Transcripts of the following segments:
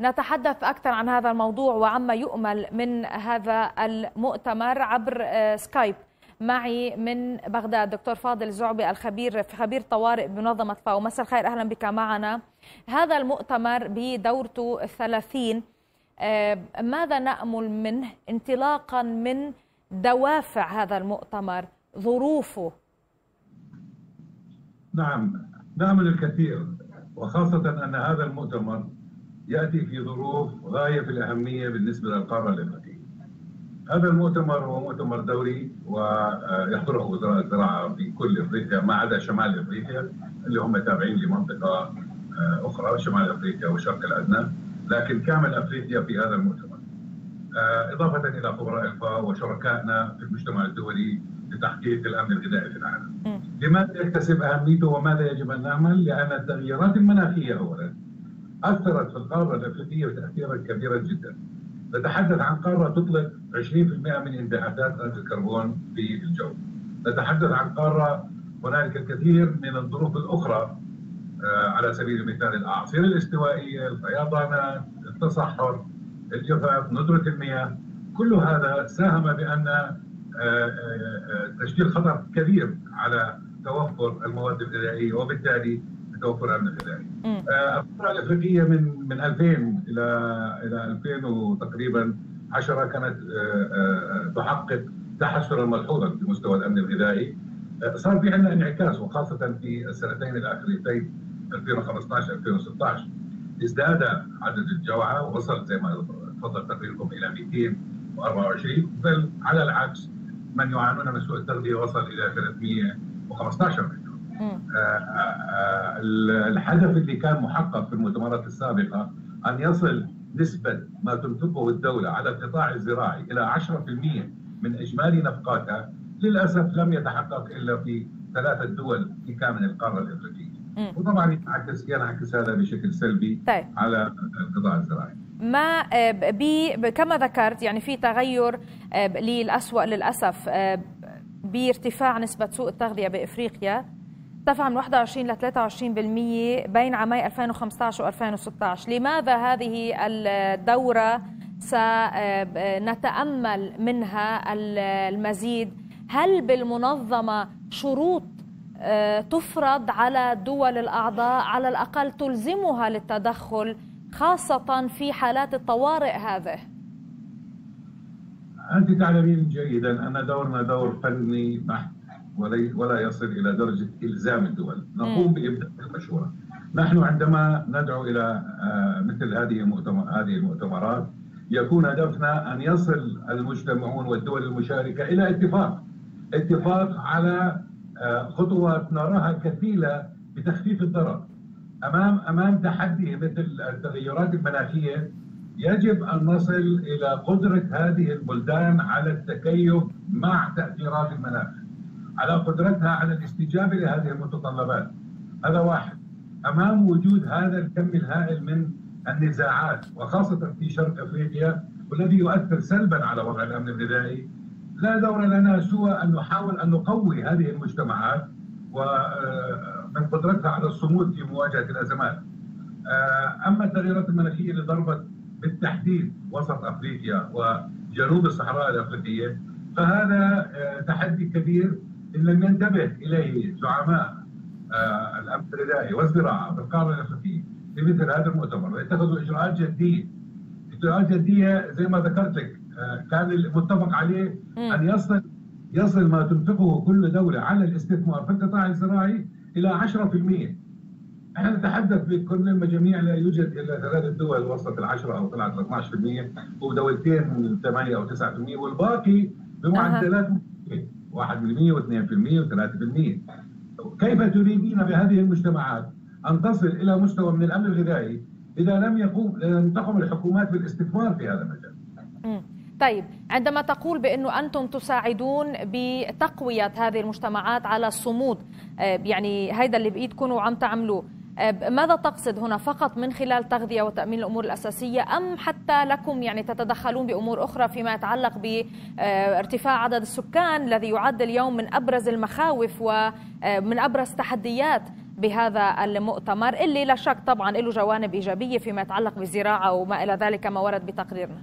نتحدث أكثر عن هذا الموضوع وعما يؤمل من هذا المؤتمر عبر سكايب. معي من بغداد دكتور فاضل زعبي الخبير خبير طوارئ بمنظمة فاو. مساء الخير أهلا بك معنا. هذا المؤتمر بدورته الثلاثين ماذا نأمل منه انطلاقا من دوافع هذا المؤتمر ظروفه؟ نعم نأمل الكثير وخاصة أن هذا المؤتمر يأتي في ظروف غاية في الأهمية بالنسبة للقارة الأفريقية هذا المؤتمر هو مؤتمر دوري ويحضره وزراء الزراعة في كل أفريقيا ما عدا شمال أفريقيا اللي هم تابعين لمنطقة آه، أخرى شمال أفريقيا والشرق الأدنى. لكن كامل أفريقيا في هذا المؤتمر. آه، إضافة إلى خبراء الفاو وشركائنا في المجتمع الدولي لتحقيق الأمن الغذائي في العالم. لماذا يكتسب أهميته وماذا يجب أن نعمل؟ لأن التغييرات المناخية أولا. أثرت في القارة الأفريقية تأثيرا كبيرا جدا. نتحدث عن قارة تطلق 20% من انبعاثات غاز الكربون في الجو. نتحدث عن قارة هنالك الكثير من الظروف الأخرى آه، على سبيل المثال الأعاصير الاستوائية الفيضانات التصحر الجفاف ندرة المياه. كل هذا ساهم بأن آه، آه، تشكيل خطر كبير على توفر المواد الغذائية وبالتالي توفر الامن الغذائي. القاره الإفريقية من من 2000 إلى إلى 2000 وتقريبا 10 كانت تحقق تحسنا ملحوظا في مستوى الأمن الغذائي. صار في عندنا انعكاس وخاصة في السنتين الأخيرتين 2015 2016 ازداد عدد الجوعى ووصل زي ما تفضل تقريركم إلى 224 بل على العكس من يعانون من سوء التغذية وصل إلى 315 مليون. آه، آه، آه، الهدف اللي كان محقق في المؤتمرات السابقة أن يصل نسبة ما تنفقه الدولة على القطاع الزراعي إلى 10% من إجمالي نفقاتها للأسف لم يتحقق إلا في ثلاثة دول في كامل القارة الإفريقية. وطبعا ينعكس ينعكس هذا بشكل سلبي طيب. على القطاع الزراعي. ما بي كما ذكرت يعني في تغير للأسوأ للأسف بارتفاع نسبة سوء التغذية بإفريقيا ارتفع من 21 ل 23% بين عامي 2015 و 2016 لماذا هذه الدورة سنتأمل منها المزيد؟ هل بالمنظمة شروط آه، تفرض على دول الأعضاء على الأقل تلزمها للتدخل خاصة في حالات الطوارئ هذه؟ أنت تعلمين جيدا. أن دورنا دور فني بحت ولا يصل إلى درجة إلزام الدول. نقوم بإبداء المشورة نحن عندما ندعو إلى آه، مثل هذه هذه المؤتمرات يكون هدفنا أن يصل المجتمعون والدول المشاركة إلى اتفاق. اتفاق على آه، خطوات نراها كفيلة بتخفيف الضرر. أمام أمام تحدي مثل التغيرات المناخية يجب أن نصل إلى قدرة هذه البلدان على التكيف مع تأثيرات المناخ. على قدرتها على الاستجابة لهذه المتطلبات. هذا واحد. أمام وجود هذا الكم الهائل من النزاعات وخاصة في شرق أفريقيا والذي يؤثر سلبا على وضع الأمن الغذائي لا دور لنا سوى أن نحاول أن نقوي هذه المجتمعات ومن قدرتها على الصمود في مواجهة الأزمات. أما التغيرات المناخية اللي ضربت بالتحديد وسط أفريقيا وجنوب الصحراء الأفريقية فهذا تحدي كبير إن لم ينتبه إليه زعماء آه، الأمن الغذائي والزراعة بالقارة الأفريقية في مثل هذا المؤتمر. ويتخذوا إجراءات جدية. إجراءات جدية زي ما ذكرت لك آه، كان المتفق عليه أن يصل يصل ما تنفقه كل دولة على الاستثمار في القطاع الزراعي إلى 10% إحنا نتحدث بكل المجاميع لا يوجد إلا ثلاث دول وصلت العشرة أو طلعت 12% ودولتين 8 أو 9% والباقي بمعدلات أه. 1% و2% و3% كيف تريدين بهذه المجتمعات أن تصل إلى مستوى من الأمن الغذائي إذا لم يقوم لم تقم الحكومات بالاستثمار في هذا المجال؟ طيب عندما تقول بأنه أنتم تساعدون بتقوية هذه المجتمعات على الصمود آه، يعني هيدا اللي بإيدكم وعم تعملوه ماذا تقصد هنا فقط من خلال تغذية وتأمين الأمور الأساسية أم حتى لكم يعني تتدخلون بأمور أخرى فيما يتعلق بارتفاع عدد السكان الذي يعد اليوم من أبرز المخاوف ومن أبرز تحديات بهذا المؤتمر اللي لا شك طبعا له جوانب إيجابية فيما يتعلق بالزراعة وما إلى ذلك ما ورد بتقريرنا.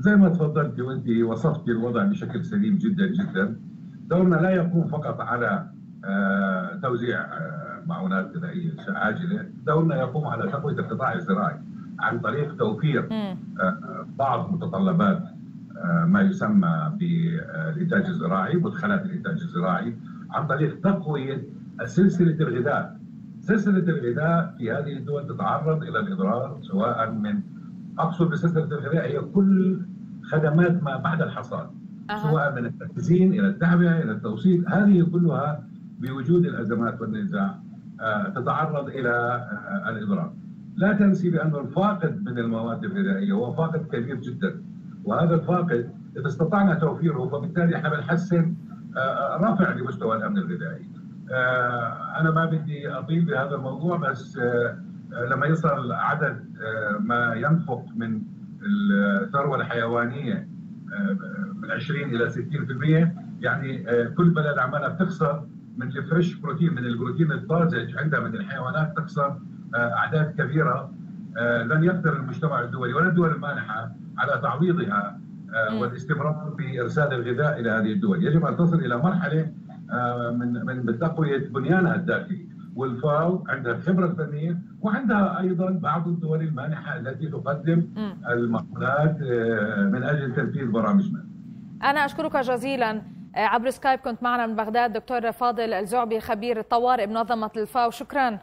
زي ما تفضلت وانت وصفت الوضع بشكل سليم جدا جدا. دورنا لا يقوم فقط على توزيع آه، معونات غذائية عاجلة، دورنا يقوم على تقويه القطاع الزراعي عن طريق توفير آه، بعض متطلبات ما يسمى بالإنتاج الزراعي، مدخلات الإنتاج الزراعي، عن طريق تقوية سلسلة الغذاء. سلسلة الغذاء في هذه الدول تتعرض إلى الإضرار سواء من أقصد بسلسلة الغذاء هي كل خدمات ما بعد الحصاد أه. سواء من التخزين إلى التعبئة إلى التوصيل هذه كلها بوجود الأزمات والنزاع آه، تتعرض إلى آه، الاضرار. لا تنسي بأن الفاقد من المواد الغذائية هو فاقد كبير جدا وهذا الفاقد إذا استطعنا توفيره فبالتالي إحنا بنحسن آه، رفع لمستوى الأمن الغذائي. أنا ما بدي أطيل بهذا الموضوع بس لما يصل عدد ما ينفق من الثروة الحيوانية من 20 إلى 60% يعني كل بلد عمالها بتخسر من الفريش بروتين من البروتين الطازج عندها من الحيوانات تخسر آه، أعداد كبيرة آه، لن يقدر المجتمع الدولي ولا الدول المانحة على تعويضها آه، والاستمرار في إرسال الغذاء إلى هذه الدول، يجب أن تصل إلى مرحلة من من تقويه بنيانها الداخلي، والفاو عندها الخبره الفنيه وعندها أيضا بعض الدول المانحة التي تقدم المعونات من أجل تنفيذ برامجنا. أنا أشكرك جزيلا. عبر سكايب كنت معنا من بغداد دكتور فاضل الزعبي خبير الطوارئ بمنظمة الفاو. شكرا.